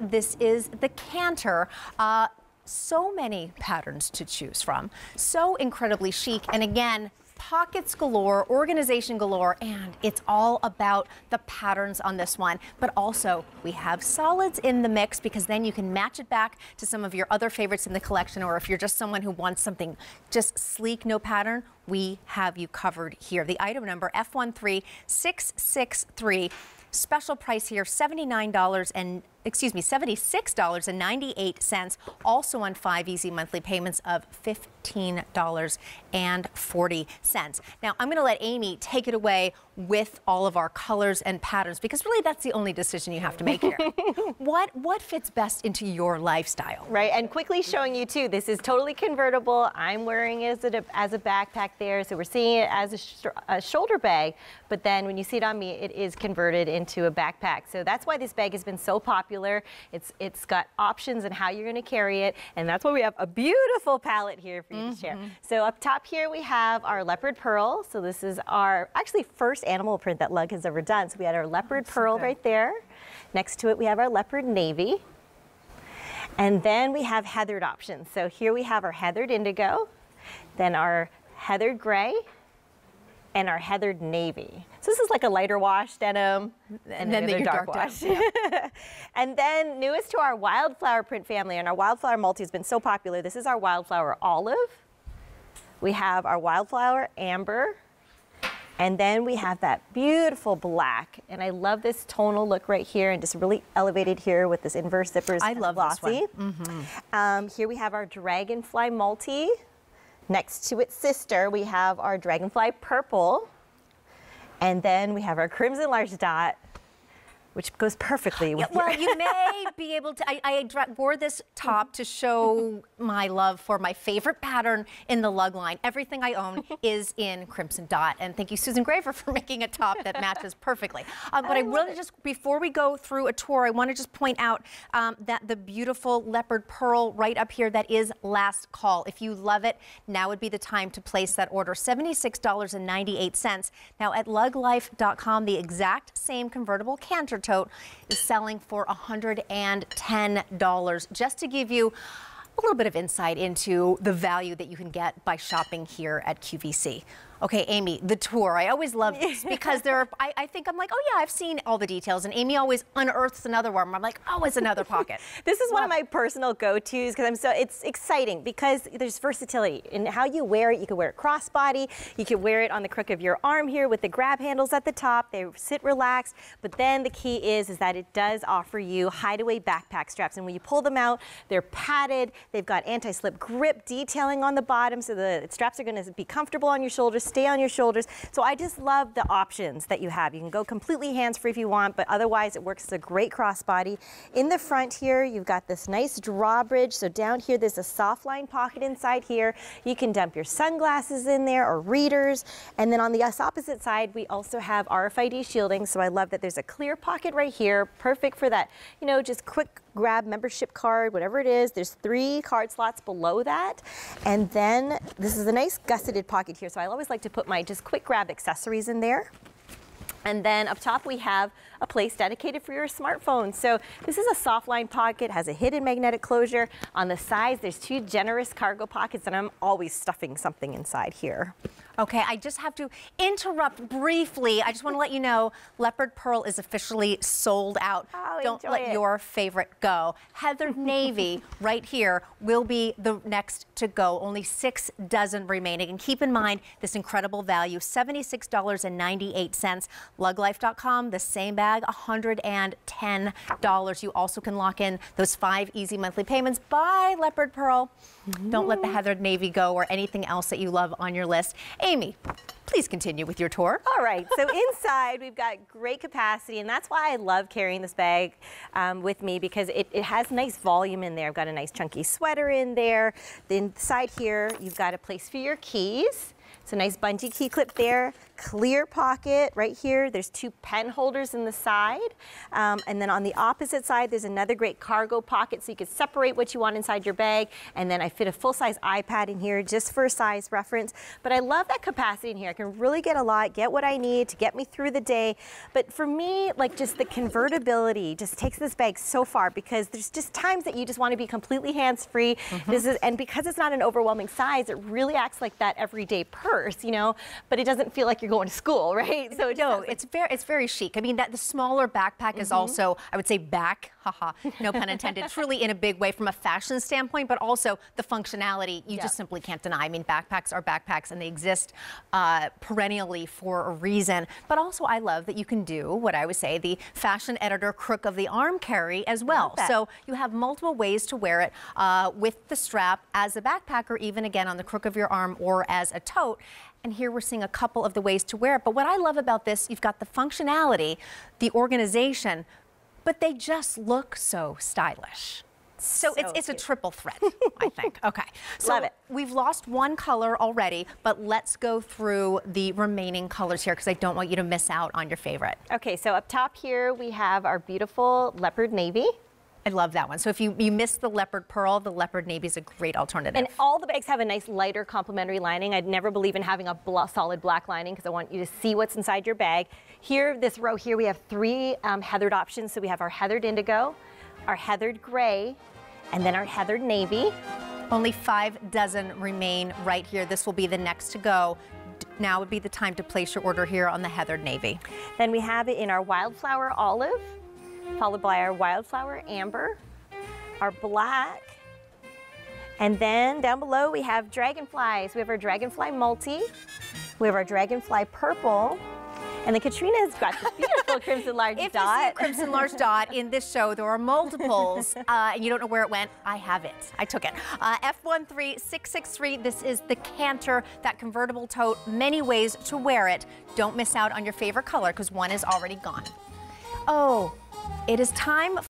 This is the Canter. Uh, so many patterns to choose from. So incredibly chic. And again, pockets galore, organization galore, and it's all about the patterns on this one. But also, we have solids in the mix because then you can match it back to some of your other favorites in the collection, or if you're just someone who wants something just sleek, no pattern, we have you covered here. The item number F13663. Special price here, $79 and excuse me, $76.98, also on five easy monthly payments of $15.40. Now, I'm going to let Amy take it away with all of our colors and patterns because really that's the only decision you have to make here. what what fits best into your lifestyle? Right, and quickly showing you too, this is totally convertible. I'm wearing it as a, as a backpack there, so we're seeing it as a, sh a shoulder bag, but then when you see it on me, it is converted into a backpack. So that's why this bag has been so popular. It's It's got options and how you're gonna carry it, and that's why we have a beautiful palette here for you mm -hmm. to share. Mm-hmm. So up top here we have our leopard pearl. So this is our actually first animal print that Lug has ever done. So we had our leopard pearl right there. Next to it, we have our leopard navy. And then we have heathered options. So here we have our heathered indigo, then our heathered gray, and our heathered navy. So this is like a lighter wash denim and, and then the dark, dark wash. Yeah. and then newest to our wildflower print family and our wildflower multi has been so popular. This is our wildflower olive. We have our wildflower amber, and then we have that beautiful black. And I love this tonal look right here and just really elevated here with this inverse zippers. I love glossy. this one. Mm -hmm. um, here we have our Dragonfly Multi. Next to its sister, we have our Dragonfly Purple. And then we have our Crimson Large Dot which goes perfectly with yeah, Well, you may be able to, I, I, wore this top to show my love for my favorite pattern in the lug line. Everything I own is in Crimson Dot. And thank you, Susan Graver, for making a top that matches perfectly. Um, but I, I really it. just, before we go through a tour, I want to just point out um, that the beautiful leopard pearl right up here, that is last call. If you love it, now would be the time to place that order. $76.98. Now at luglife.com, the exact same convertible canter tote is selling for $110. Just to give you a little bit of insight into the value that you can get by shopping here at QVC. Okay, Amy, the tour. I always love this because there are, I, I, think I'm like, oh yeah, I've seen all the details. And Amy always unearths another one. I'm like, oh, it's another pocket. this is love. one of my personal go-tos because I'm so, it's exciting because there's versatility in how you wear it. You can wear it crossbody. You can wear it on the crook of your arm here with the grab handles at the top. They sit relaxed. But then the key is, is that it does offer you hideaway backpack straps. And when you pull them out, they're padded. They've got anti-slip grip detailing on the bottom. So the straps are going to be comfortable on your shoulders stay on your shoulders. So I just love the options that you have. You can go completely hands-free if you want, but otherwise it works as a great crossbody. In the front here, you've got this nice drawbridge. So down here, there's a soft line pocket inside here. You can dump your sunglasses in there or readers. And then on the opposite side, we also have RFID shielding. So I love that there's a clear pocket right here, perfect for that, you know, just quick grab membership card, whatever it is. There's three card slots below that. And then this is a nice gusseted pocket here. So I always like to put my just quick grab accessories in there. And then up top we have a place dedicated for your smartphone. So this is a soft line pocket, has a hidden magnetic closure. On the sides, there's two generous cargo pockets and I'm always stuffing something inside here. Okay, I just have to interrupt briefly. I just want to let you know Leopard Pearl is officially sold out. Oh, Don't let it. your favorite go. Heather Navy right here will be the next to go. Only six dozen remaining. And keep in mind this incredible value, $76.98. Luglife.com, the same bag, $110. You also can lock in those five easy monthly payments. Buy Leopard Pearl. Mm -hmm. Don't let the Heather Navy go or anything else that you love on your list. Amy, please continue with your tour. All right, so inside we've got great capacity and that's why I love carrying this bag um, with me because it, it, has nice volume in there. I've got a nice chunky sweater in there. The inside here, you've got a place for your keys. It's a nice bungee key clip there. clear pocket right here. There's two pen holders in the side. Um, and then on the opposite side, there's another great cargo pocket so you can separate what you want inside your bag. And then I fit a full-size iPad in here just for a size reference. But I love that capacity in here. I can really get a lot, get what I need to get me through the day. But for me, like just the convertibility just takes this bag so far because there's just times that you just want to be completely hands-free. Mm -hmm. and because it's not an overwhelming size, it really acts like that everyday purse, you know, but it doesn't feel like you're going to school, right? So no, it's very, it's very chic. I mean, that the smaller backpack mm -hmm. is mm-hmm. also, I would say back, haha, no pun intended, truly in a big way from a fashion standpoint, but also the functionality, you yeah. just simply can't deny. I mean, backpacks are backpacks and they exist uh, perennially for a reason. But also I love that you can do what I would say the fashion editor crook of the arm carry as well. So you have multiple ways to wear it uh, with the strap as a backpack or even again on the crook of your arm or as a tote. And here we're seeing a couple of the ways to wear it. But what I love about this, you've got the functionality, the organization, but they just look so stylish. So, so it's, it's a triple threat, I think. Okay. So Love it. We've lost one color already, but let's go through the remaining colors here because I don't want you to miss out on your favorite. Okay, so up top here we have our beautiful leopard navy. I love that one. So if you, you miss the leopard pearl, the leopard navy is a great alternative. And all the bags have a nice lighter complementary lining. I'd never believe in having a bl solid black lining because I want you to see what's inside your bag. Here, this row here, we have three um, heathered options. So we have our heathered indigo, our heathered gray, and then our heathered navy. Only five dozen remain right here. This will be the next to go now would be the time to place your order here on the heathered navy. Then we have it in our wildflower olive, followed by our wildflower amber, our black, and then down below we have dragonflies. We have our dragonfly multi, we have our dragonfly purple, and then Katrina's got this beautiful crimson large if dot. If you see a crimson large dot in this show, there are multiples, uh, and you don't know where it went, I have it. I took it. Uh, F13663, this is the Canter, that convertible tote. Many ways to wear it. Don't miss out on your favorite color, because one is already gone. Oh, it is time